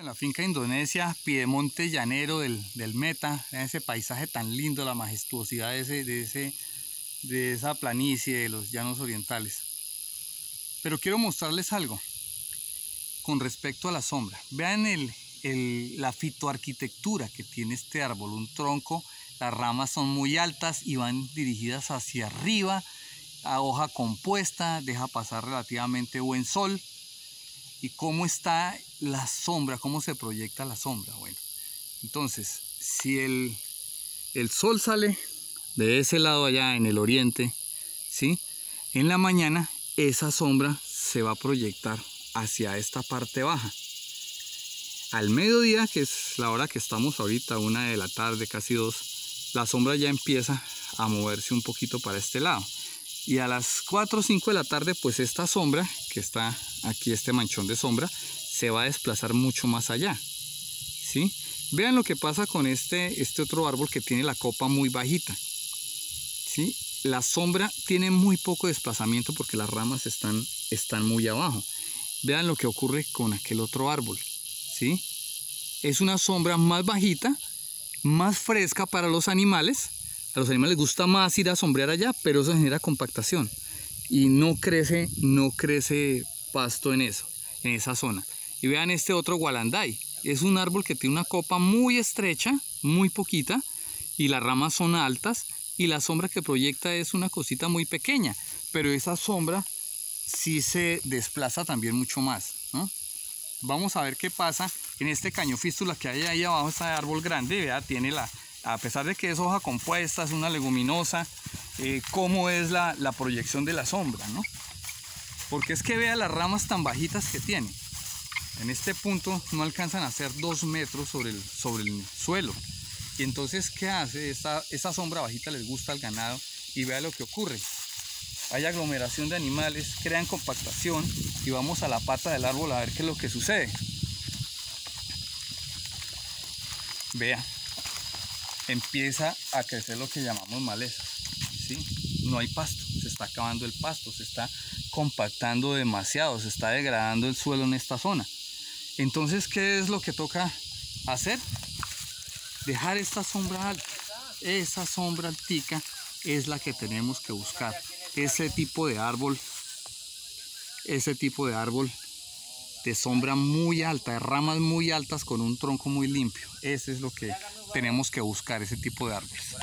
En la finca Indonesia, Piedemonte Llanero del, del Meta, ese paisaje tan lindo, la majestuosidad de, ese, de, ese, de esa planicie, de los llanos orientales. Pero quiero mostrarles algo con respecto a la sombra. Vean el, el, la fitoarquitectura que tiene este árbol, un tronco, las ramas son muy altas y van dirigidas hacia arriba, a hoja compuesta, deja pasar relativamente buen sol, y cómo está la sombra, cómo se proyecta la sombra. Bueno, entonces, si el, el sol sale de ese lado allá en el oriente, ¿sí? En la mañana esa sombra se va a proyectar hacia esta parte baja. Al mediodía, que es la hora que estamos ahorita, una de la tarde, casi dos, la sombra ya empieza a moverse un poquito para este lado y a las 4 o 5 de la tarde pues esta sombra que está aquí este manchón de sombra se va a desplazar mucho más allá ¿sí? vean lo que pasa con este, este otro árbol que tiene la copa muy bajita ¿sí? la sombra tiene muy poco desplazamiento porque las ramas están, están muy abajo vean lo que ocurre con aquel otro árbol ¿sí? es una sombra más bajita más fresca para los animales a los animales les gusta más ir a sombrear allá, pero eso genera compactación. Y no crece, no crece pasto en eso, en esa zona. Y vean este otro gualanday, es un árbol que tiene una copa muy estrecha, muy poquita, y las ramas son altas, y la sombra que proyecta es una cosita muy pequeña, pero esa sombra sí se desplaza también mucho más, Vamos a ver qué pasa en este caño fístula que hay ahí abajo, este árbol grande, vea, tiene la, a pesar de que es hoja compuesta, es una leguminosa, eh, cómo es la, proyección de la sombra, ¿no? Porque es que vea las ramas tan bajitas que tiene. En este punto no alcanzan a ser dos metros sobre el, suelo. Y entonces, ¿qué hace? Esa sombra bajita les gusta al ganado y vea lo que ocurre. Hay aglomeración de animales, crean compactación y vamos a la pata del árbol a ver qué es lo que sucede. Vea, empieza a crecer lo que llamamos maleza. ¿sí? No hay pasto, se está acabando el pasto, se está compactando demasiado, se está degradando el suelo en esta zona. Entonces, ¿qué es lo que toca hacer? Dejar esta sombra alta. Esa sombra altica es la que tenemos que buscar. Ese tipo de árbol, ese tipo de árbol de sombra muy alta, de ramas muy altas con un tronco muy limpio. Ese es lo que tenemos que buscar, ese tipo de árboles.